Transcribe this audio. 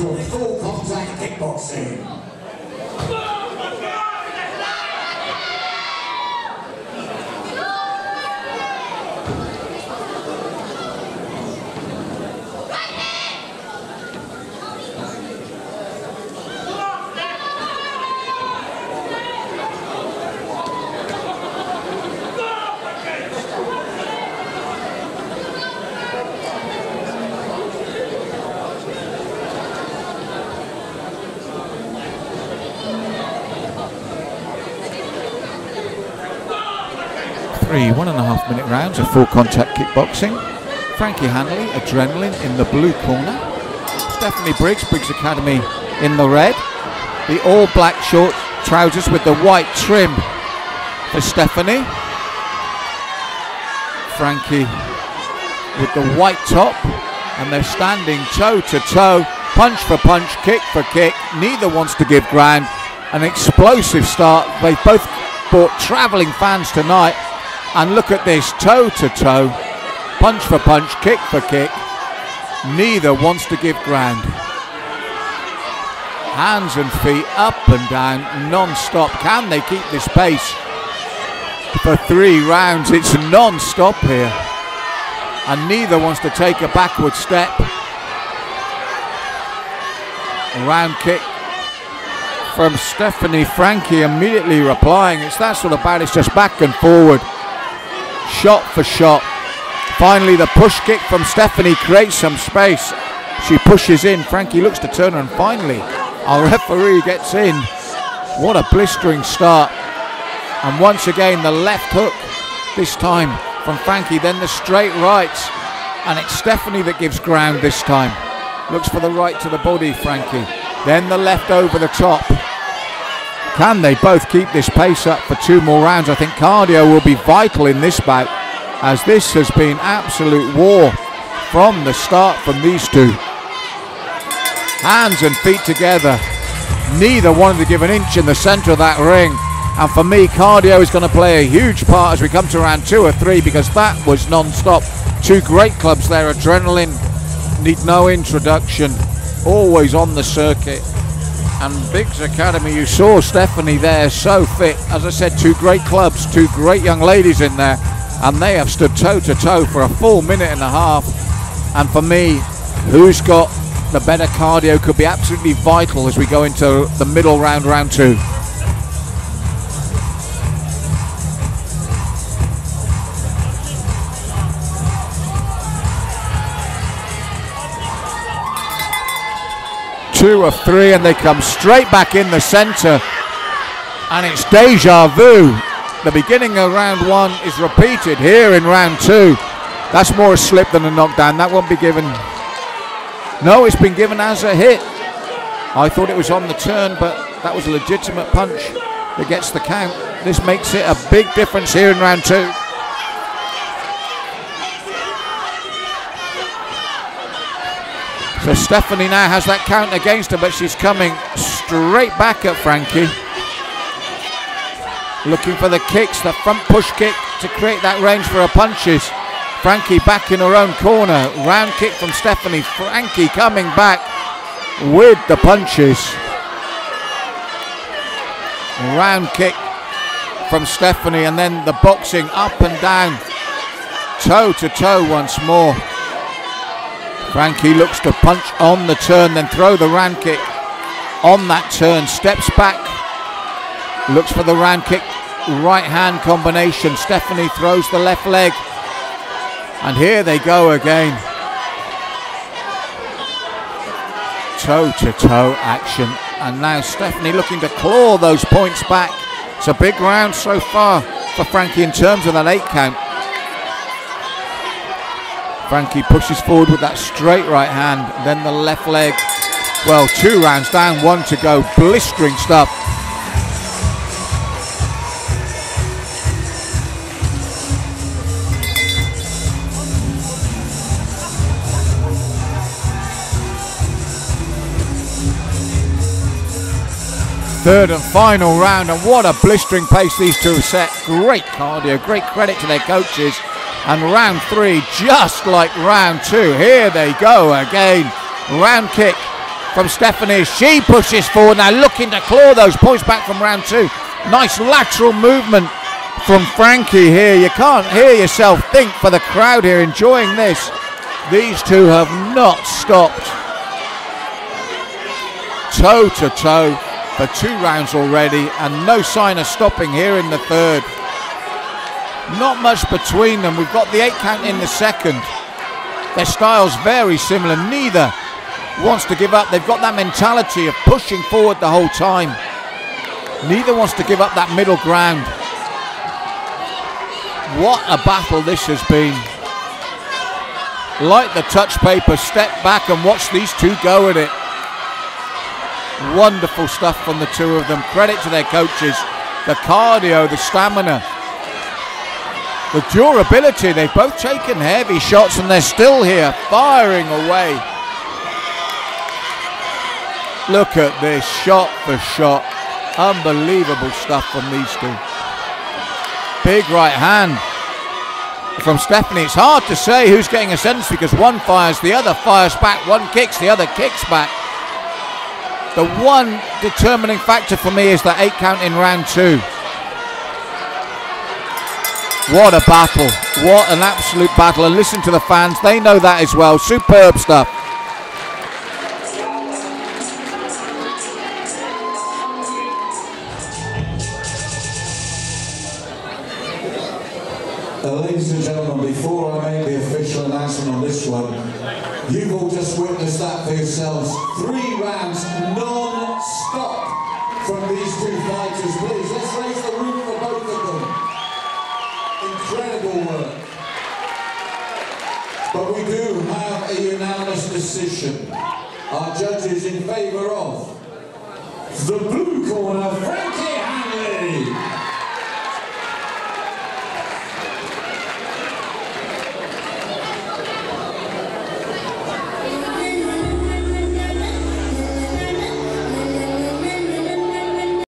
for full contact kickboxing. Three one and a half minute rounds of full contact kickboxing. Frankie Hanley, Adrenaline in the blue corner. Stephanie Biggs, Biggs Academy in the red. The all black short trousers with the white trim for Stephanie. Frankie with the white top and they're standing toe to toe, punch for punch, kick for kick. Neither wants to give ground. An explosive start. They've both brought travelling fans tonight. And look at this toe to toe, punch for punch, kick for kick. Neither wants to give ground. Hands and feet up and down, non stop. Can they keep this pace for three rounds? It's non stop here. And neither wants to take a backward step. Round kick from Stephanie Frankie immediately replying. It's that sort of bad, it's just back and forward shot for shot. Finally, the push kick from Stephanie creates some space. She pushes in. Frankie looks to turn and finally, our referee gets in. What a blistering start. And once again, the left hook, this time from Frankie, then the straight right. And it's Stephanie that gives ground this time. Looks for the right to the body, Frankie. Then the left over the top. Can they both keep this pace up for two more rounds? I think cardio will be vital in this bout as this has been absolute war from the start from these two. Hands and feet together. Neither wanted to give an inch in the centre of that ring. And for me, cardio is going to play a huge part as we come to round two or three because that was non-stop. Two great clubs there. Adrenaline need no introduction. Always on the circuit and Biggs Academy. You saw Stephanie there, so fit. As I said, two great clubs, two great young ladies in there, and they have stood toe to toe for a full minute and a half. And for me, who's got the better cardio could be absolutely vital as we go into the middle round, round two. Two of three, and they come straight back in the centre. And it's deja vu. The beginning of round one is repeated here in round two. That's more a slip than a knockdown. That won't be given. No, it's been given as a hit. I thought it was on the turn, but that was a legitimate punch that gets the count. This makes it a big difference here in round two. So Stephanie now has that count against her, but she's coming straight back at Frankie. Looking for the kicks, the front push kick to create that range for her punches. Frankie back in her own corner. Round kick from Stephanie. Frankie coming back with the punches. Round kick from Stephanie, and then the boxing up and down, toe to toe once more. Frankie looks to punch on the turn, then throw the round kick on that turn, steps back, looks for the round kick, right hand combination. Stephanie throws the left leg, and here they go again. Toe to toe action, and now Stephanie looking to claw those points back. It's a big round so far for Frankie in terms of that eight count. Frankie pushes forward with that straight right hand, then the left leg. Well, two rounds down, one to go. Blistering stuff. Third and final round, and what a blistering pace these two have set. Great cardio, great credit to their coaches. And round three, just like round two. Here they go again. Round kick from Stephanie. She pushes forward now, looking to claw those points back from round two. Nice lateral movement from Frankie here. You can't hear yourself think for the crowd here enjoying this. These two have not stopped. Toe to toe for two rounds already, and no sign of stopping here in the third. Not much between them. We've got the eight count in the second. Their styles very similar. Neither wants to give up. They've got that mentality of pushing forward the whole time. Neither wants to give up that middle ground. What a battle this has been. Like the touch paper, step back and watch these two go at it. Wonderful stuff from the two of them. Credit to their coaches. The cardio, the stamina, the durability. They've both taken heavy shots and they're still here, firing away. Look at this, shot for shot. Unbelievable stuff from these two. Big right hand from Stephanie. It's hard to say who's getting a sentence because one fires, the other fires back, one kicks, the other kicks back. The one determining factor for me is the eight count in round two. What a battle. What an absolute battle. And listen to the fans, they know that as well. Superb stuff. Ladies and gentlemen, before I make the official announcement on this one, you've all just witnessed that for yourselves. Three rounds non-stop from these two fighters. Please, let's raise the roof for both of them. Incredible work. But we do have a unanimous Our judges in favour of the blue corner, Frankie